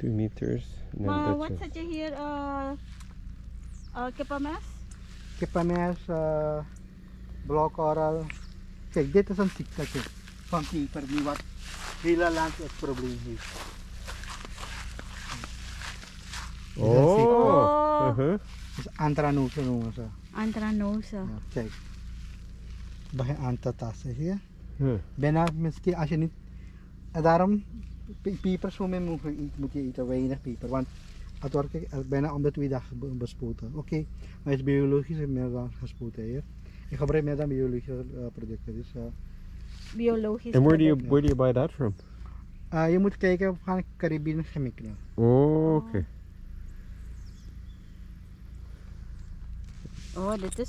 Two meters. and then Maar that's wat it. zet je? Uh, uh, kippenmes? Kippenmes, uh, blok oral. Kijk, dit is een ziekte van keper die wat hele land het probleem heeft. Oh. Oh. Uh-huh. Dus antranose noemen ze. Antranose. Ja, kijk. Begin aan te tasten, zie je? Huh. Bijna misschien als je niet... En daarom, pe- pepers voor mij moet moet je eten, weinig peper. Want het wordt eh, bijna om de twee dagen be- bespoten. Oké, maar het is biologisch en meer dan gespoten hier. Ik gebruik meer dan biologische eh, producten. Dus, eh, Biologisch. And where do you where do you buy that from? eh, je moet kijken van Caribbean chemicals. Oh, okay. Oh, dit is